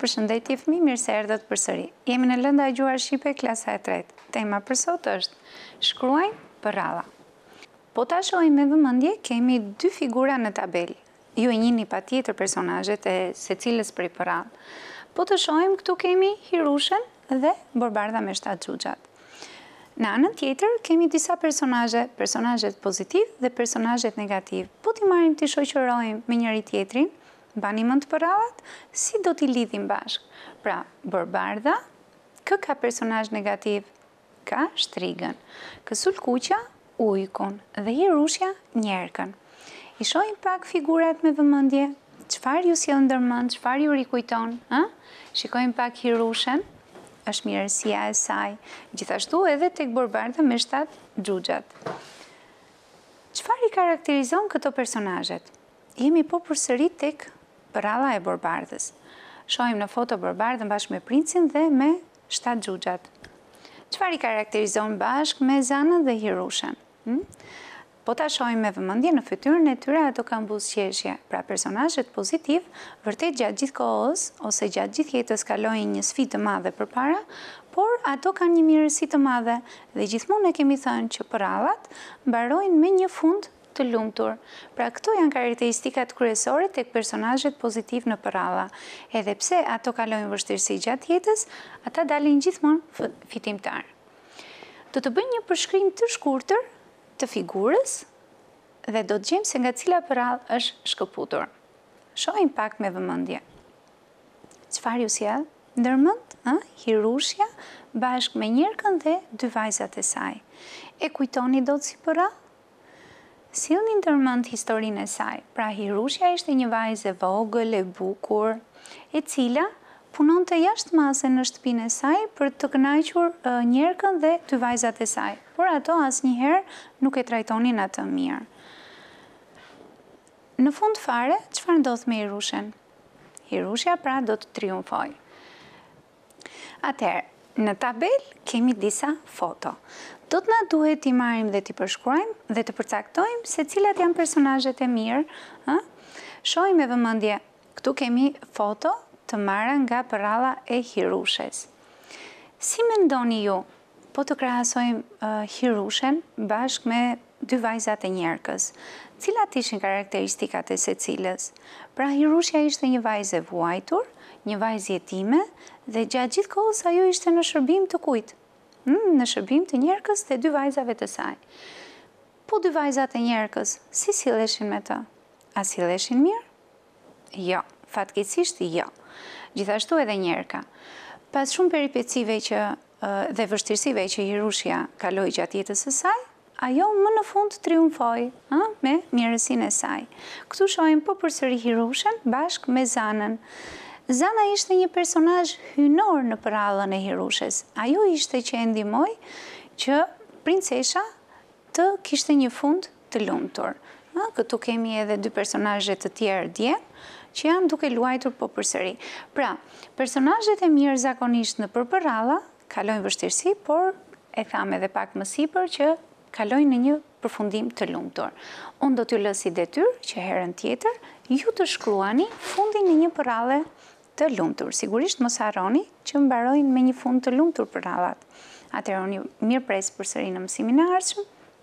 Përshëndetje fëmijë, mirë se erdhët përsëri. Jemi në lëndën e gjuhës shqipe, klasa e tretë. Tema për sot është, shkruajmë përralla. Po ta shohim me vëmendje, kemi dy figura në tabelë, Ju e njihni patjetër personazhet e secilës prej përrallave. Po të shohim këtu kemi Hirushën dhe Borëbardha me shtatë xhuxhat. Në anën tjetër kemi disa personazhe, personazhet pozitivë dhe personazhet negativë. Po t'i marrim t'i shoqërojmë me njëri-tjetrin, mbani mend përrallat, si do t'i lidhim bashkë. Pra, Borëbardha, kë ka personazh negativ, Ka shtrigën, kësulkuqja ujkun dhe hirushja njerkën. I shohim pak figurat me vëmendje? Çfarë ju sjell ndër mend, çfarë ju rikujton, ë? Shikojmë pak hirushen, është mirësia e saj, gjithashtu edhe tek borëbardha me shtatë xhuxhat. Çfarë i karakterizon këto personazhet? Jemi po përsëri tek përralla e borëbardhës. Shohim në foto borëbardhën bashkë me princin dhe me Shtatë xhuxhat. Çfarë i karakterizon bashkë me Zanën dhe Hirushën? Hm? Po ta shohim me vëmendje në fytyrën e tyre ato kanë buzëqeshje. Pra personazhet pozitivë vërtet gjatë gjithë kohës ose gjatë gjithë jetës kalojnë një sfidë të madhe përpara, por ato kanë një mirësi të madhe dhe gjithmonë e kemi thënë që përrallat mbarojnë me një fund Të lumtur. Pra këto janë karakteristikat kryesore tek personazhet pozitivë në përralla. Edhe pse ato kalojnë vështirësi gjatë jetës, ata dalin gjithmonë fitimtarë. Do të bëjmë një përshkrim të shkurtër të figurës dhe do të gjejmë se nga cila përrallë është shkëputur. Shohim pak me vëmendje. Çfarë ju sjell ndër mend, ë, Hirushja bashkë me Njerkën dhe dy vajzat e saj. E kujtoni dot si përrallë? Sillni ndër mend historinë e saj, pra Hirushja ishte një vajzë e vogël, e bukur, e cila punonte jashtë mase në shtëpinë e saj për të kënaqur Njerkën dhe dy vajzat e saj, por ato asnjëherë nuk e trajtonin atë mirë. Në fund fare, çfarë ndodh me Hirushen? Hirushja pra do të triumfojë. Atëherë, në tabelë kemi disa foto. Do të na duhet t'i marrim dhe t'i përshkruajmë dhe të përcaktojmë se cilat janë personazhet e mirë, ë? Shohim me vëmendje, këtu kemi foto të marra nga përralla e Hirushes. Si mendoni ju, Po të krahasojmë Hirushen bashkë me dy vajzat e Njerkës, cilat ishin karakteristikat e secilës? Pra Hirushja ishte një vajzë e vuajtur, një vajzë jetime dhe gjatë gjithë kohës ajo ishte në shërbim të kujt? Hum, në shërbim të Njerkës dhe dy vajzave të saj. Po dy vajzat e Njerkës, si silleshin me të? A silleshin mirë? Jo. Fatkeqësisht jo. Gjithashtu edhe Njerka. Pas shumë peripecive që dhe vështirësive që Hirushja kaloi gjatë jetës së saj, ajo më në fund triumfoi, ë, me mirësinë e saj. Këtu shohim po përsëri Hirushen bashkë me Zanën. Zana ishte një personazh hyjnor në përrallën e Hirushes. Ajo ishte që e ndihmoi që princesha të kishte një fund Të lumtur. Ëh, këtu kemi edhe dy personazhe të tjerë dje, që janë duke luajtur po përsëri. Pra, personazhet e mirë zakonisht nëpër përralla kalojnë vështirësi, por e thamë edhe pak më sipër që kalojnë në një përfundim të lumtur. Unë do t'ju lë si detyrë që herën tjetër ju të shkruani fundin në një përralle të lumtur. Sigurisht mos harroni që mbarojnë me një fund të lumtur përrallat. Atëherë unë ju mirëpres përsëri në mësimin e ardhshëm.